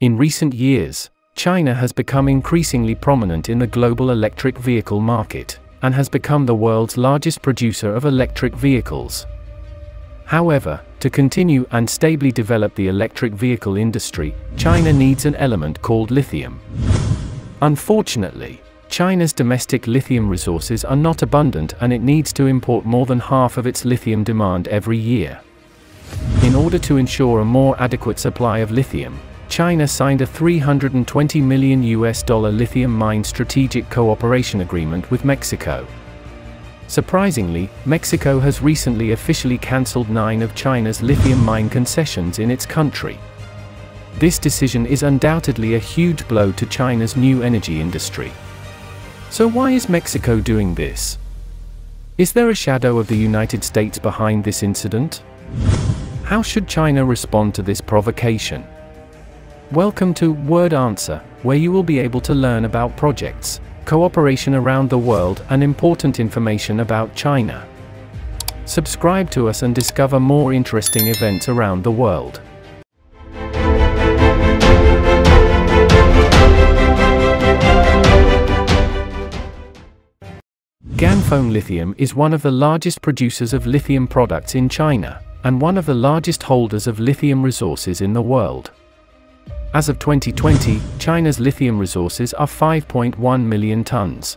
In recent years, China has become increasingly prominent in the global electric vehicle market and has become the world's largest producer of electric vehicles. However, to continue and stably develop the electric vehicle industry, China needs an element called lithium. Unfortunately, China's domestic lithium resources are not abundant and it needs to import more than half of its lithium demand every year. In order to ensure a more adequate supply of lithium, China signed a 320 million US dollar lithium mine strategic cooperation agreement with Mexico. Surprisingly, Mexico has recently officially cancelled nine of China's lithium mine concessions in its country. This decision is undoubtedly a huge blow to China's new energy industry. So why is Mexico doing this? Is there a shadow of the United States behind this incident? How should China respond to this provocation? Welcome to World Answer, where you will be able to learn about projects, cooperation around the world and important information about China. Subscribe to us and discover more interesting events around the world. Ganfeng Lithium is one of the largest producers of lithium products in China, and one of the largest holders of lithium resources in the world. As of 2020, China's lithium resources are 5.1 million tons.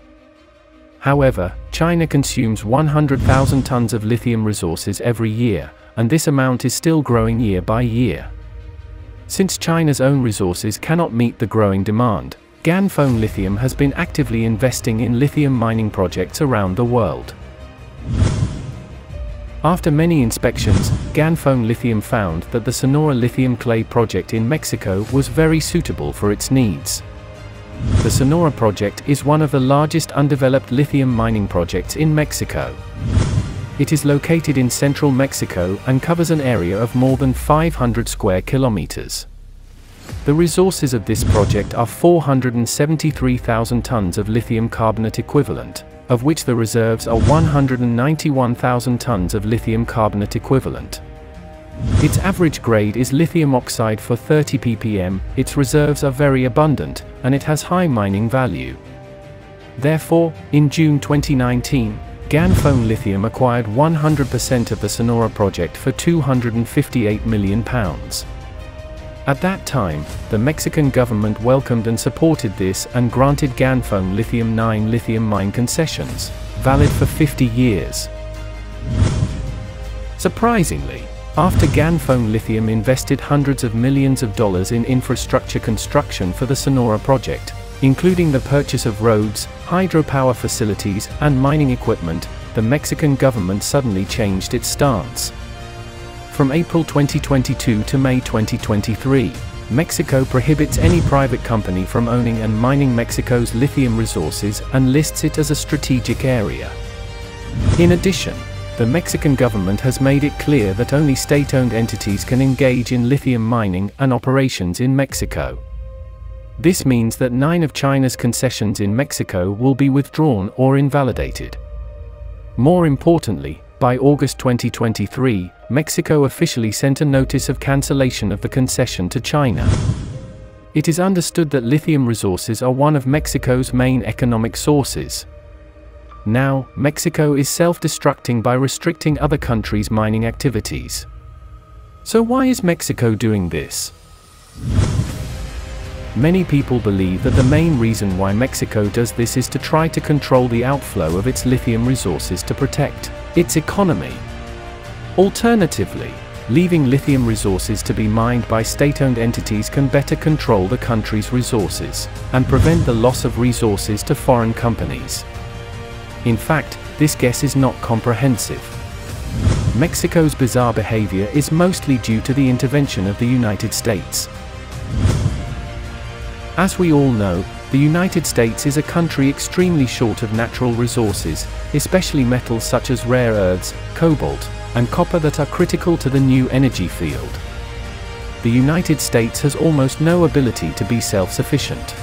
However, China consumes 100,000 tons of lithium resources every year, and this amount is still growing year by year. Since China's own resources cannot meet the growing demand, Ganfeng Lithium has been actively investing in lithium mining projects around the world. After many inspections, Ganfeng Lithium found that the Sonora Lithium Clay project in Mexico was very suitable for its needs. The Sonora project is one of the largest undeveloped lithium mining projects in Mexico. It is located in central Mexico and covers an area of more than 500 square kilometers. The resources of this project are 473,000 tons of lithium carbonate equivalent, of which the reserves are 191,000 tons of lithium carbonate equivalent. Its average grade is lithium oxide for 30 ppm, its reserves are very abundant, and it has high mining value. Therefore, in June 2019, Ganfeng Lithium acquired 100% of the Sonora project for £258 million. At that time, the Mexican government welcomed and supported this and granted Ganfeng Lithium 9 lithium mine concessions, valid for 50 years. Surprisingly, after Ganfeng Lithium invested hundreds of millions of dollars in infrastructure construction for the Sonora project, including the purchase of roads, hydropower facilities, and mining equipment, the Mexican government suddenly changed its stance. From April 2022 to May 2023, Mexico prohibits any private company from owning and mining Mexico's lithium resources and lists it as a strategic area. In addition, the Mexican government has made it clear that only state-owned entities can engage in lithium mining and operations in Mexico. This means that nine of China's concessions in Mexico will be withdrawn or invalidated. More importantly, by August 2023, Mexico officially sent a notice of cancellation of the concession to China. It is understood that lithium resources are one of Mexico's main economic sources. Now, Mexico is self-destructing by restricting other countries' mining activities. So why is Mexico doing this? Many people believe that the main reason why Mexico does this is to try to control the outflow of its lithium resources to protect its economy. Alternatively, leaving lithium resources to be mined by state-owned entities can better control the country's resources and prevent the loss of resources to foreign companies. In fact, this guess is not comprehensive. Mexico's bizarre behavior is mostly due to the intervention of the United States. As we all know, the United States is a country extremely short of natural resources, especially metals such as rare earths, cobalt, and copper that are critical to the new energy field. The United States has almost no ability to be self-sufficient.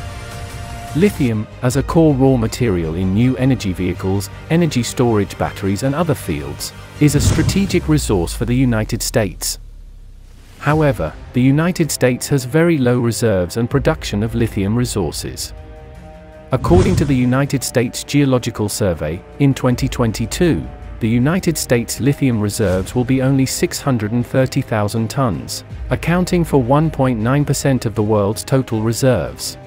Lithium, as a core raw material in new energy vehicles, energy storage batteries and other fields, is a strategic resource for the United States. However, the United States has very low reserves and production of lithium resources. According to the United States Geological Survey, in 2022, the United States lithium reserves will be only 630,000 tons, accounting for 1.9% of the world's total reserves.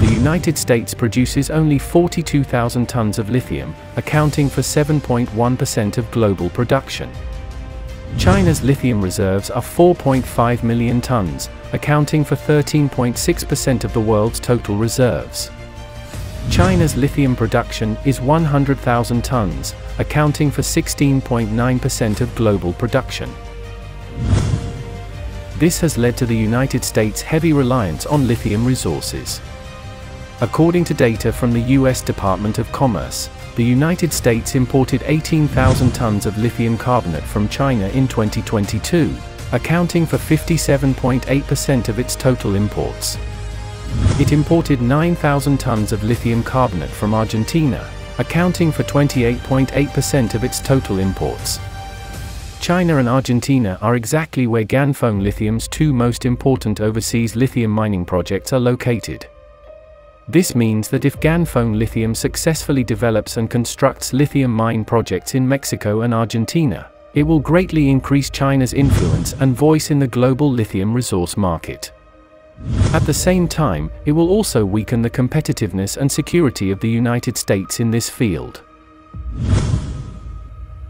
The United States produces only 42,000 tons of lithium, accounting for 7.1% of global production. China's lithium reserves are 4.5 million tons, accounting for 13.6% of the world's total reserves. China's lithium production is 100,000 tons, accounting for 16.9% of global production. This has led to the United States' heavy reliance on lithium resources. According to data from the U.S. Department of Commerce, the United States imported 18,000 tons of lithium carbonate from China in 2022, accounting for 57.8% of its total imports. It imported 9,000 tons of lithium carbonate from Argentina, accounting for 28.8% of its total imports. China and Argentina are exactly where Ganfeng Lithium's two most important overseas lithium mining projects are located. This means that if Ganfeng Lithium successfully develops and constructs lithium mine projects in Mexico and Argentina, it will greatly increase China's influence and voice in the global lithium resource market. At the same time, it will also weaken the competitiveness and security of the United States in this field.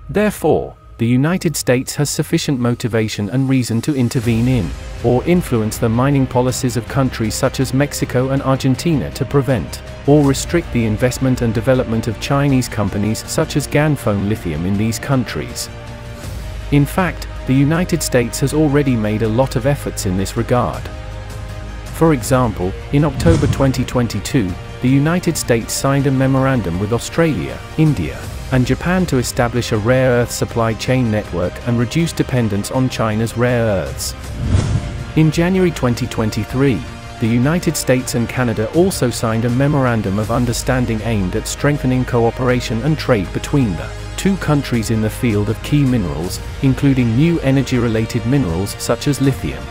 Therefore, the United States has sufficient motivation and reason to intervene in, or influence the mining policies of countries such as Mexico and Argentina to prevent, or restrict the investment and development of Chinese companies such as Ganfeng Lithium in these countries. In fact, the United States has already made a lot of efforts in this regard. For example, in October 2022, the United States signed a memorandum with Australia, India, and Japan to establish a rare earth supply chain network and reduce dependence on China's rare earths. In January 2023, the United States and Canada also signed a Memorandum of Understanding aimed at strengthening cooperation and trade between the two countries in the field of key minerals, including new energy-related minerals such as lithium.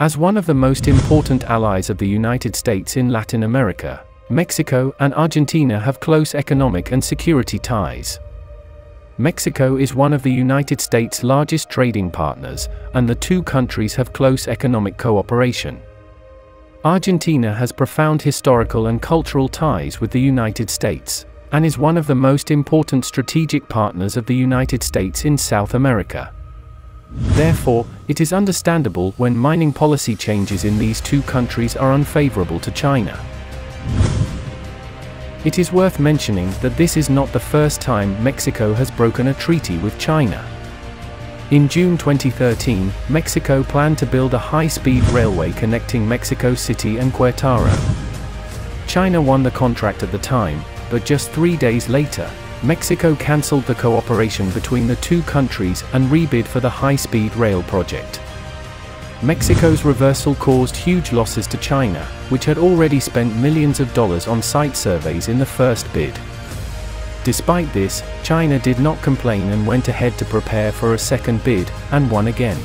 As one of the most important allies of the United States in Latin America, Mexico and Argentina have close economic and security ties. Mexico is one of the United States' largest trading partners, and the two countries have close economic cooperation. Argentina has profound historical and cultural ties with the United States, and is one of the most important strategic partners of the United States in South America. Therefore, it is understandable when mining policy changes in these two countries are unfavorable to China. It is worth mentioning that this is not the first time Mexico has broken a treaty with China. In June 2013, Mexico planned to build a high-speed railway connecting Mexico City and Querétaro. China won the contract at the time, but just three days later, Mexico cancelled the cooperation between the two countries and rebid for the high-speed rail project. Mexico's reversal caused huge losses to China, which had already spent millions of dollars on site surveys in the first bid. Despite this, China did not complain and went ahead to prepare for a second bid, and won again.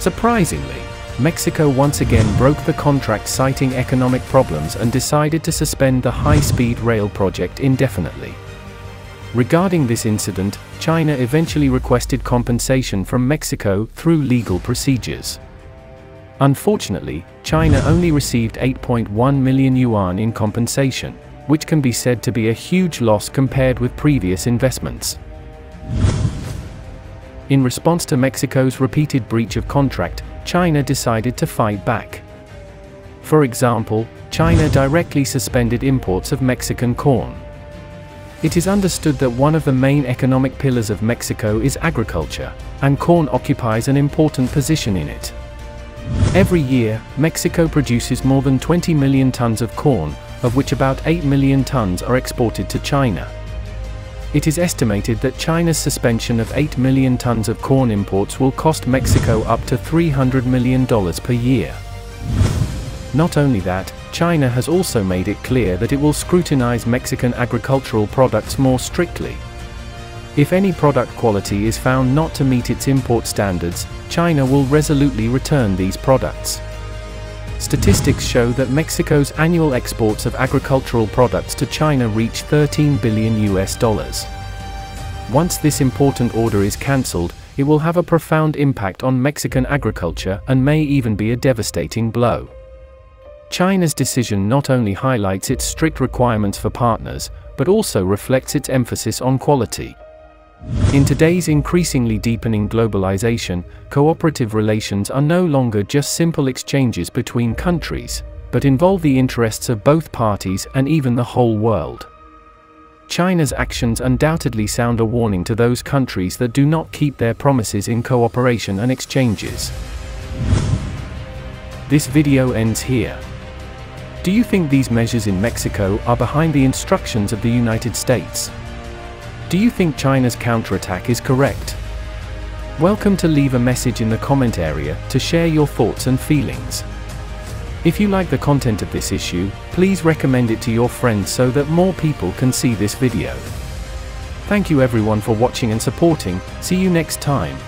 Surprisingly, Mexico once again broke the contract citing economic problems and decided to suspend the high-speed rail project indefinitely. Regarding this incident, China eventually requested compensation from Mexico through legal procedures. Unfortunately, China only received 8.1 million yuan in compensation, which can be said to be a huge loss compared with previous investments. In response to Mexico's repeated breach of contract, China decided to fight back. For example, China directly suspended imports of Mexican corn. It is understood that one of the main economic pillars of Mexico is agriculture, and corn occupies an important position in it. Every year, Mexico produces more than 20 million tons of corn, of which about 8 million tons are exported to China. It is estimated that China's suspension of 8 million tons of corn imports will cost Mexico up to $300 million per year. Not only that, China has also made it clear that it will scrutinize Mexican agricultural products more strictly. If any product quality is found not to meet its import standards, China will resolutely return these products. Statistics show that Mexico's annual exports of agricultural products to China reach 13 billion US dollars. Once this important order is cancelled, it will have a profound impact on Mexican agriculture and may even be a devastating blow. China's decision not only highlights its strict requirements for partners, but also reflects its emphasis on quality. In today's increasingly deepening globalization, cooperative relations are no longer just simple exchanges between countries, but involve the interests of both parties and even the whole world. China's actions undoubtedly sound a warning to those countries that do not keep their promises in cooperation and exchanges. This video ends here. Do you think these measures in Mexico are behind the instructions of the United States? Do you think China's counterattack is correct? Welcome to leave a message in the comment area to share your thoughts and feelings. If you like the content of this issue, please recommend it to your friends so that more people can see this video. Thank you everyone for watching and supporting, see you next time.